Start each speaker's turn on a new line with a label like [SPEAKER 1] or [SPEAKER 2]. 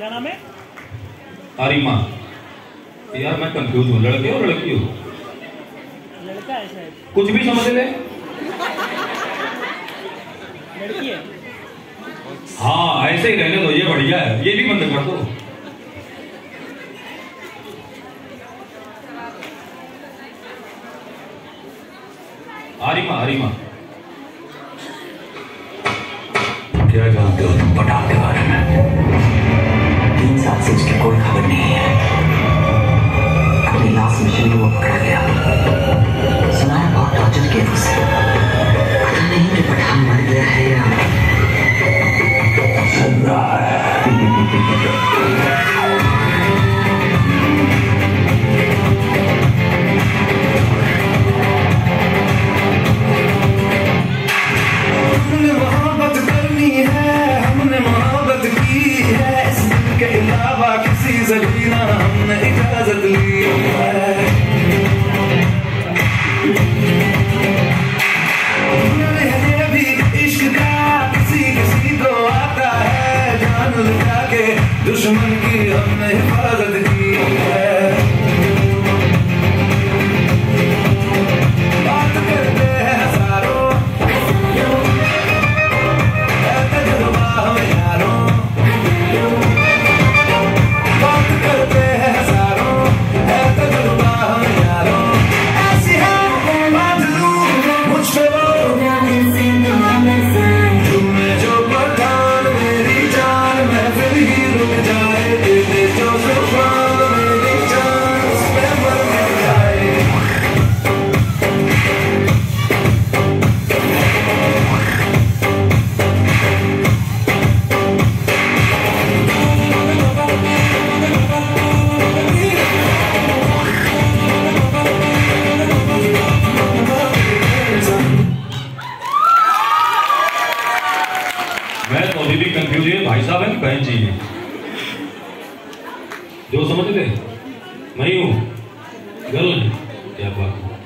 [SPEAKER 1] क्या नाम है?
[SPEAKER 2] आरिमा। यार मैं कंफ्यूज हूँ। लड़के हो लड़की हो?
[SPEAKER 1] लड़का है शायद।
[SPEAKER 2] कुछ भी समझ ले।
[SPEAKER 1] लड़की है।
[SPEAKER 2] हाँ ऐसे ही रहने दो ये बढ़िया है। ये भी बंद कर दो। आरिमा आरिमा।
[SPEAKER 3] क्या जानते हो तुम के बारे में?
[SPEAKER 4] साल उसकी कोई खबर नहीं है अपनी लास्ट मिशन में वो पकड़ा गया
[SPEAKER 5] किसी से भी ना हमने इजाज़त ली दुश्मन की हमने हिफाजत की
[SPEAKER 2] कंफ्यूज है भाई साहब है कि बहन जी है। जो समझ नहीं मैं ही हूँ। गल क्या बात है?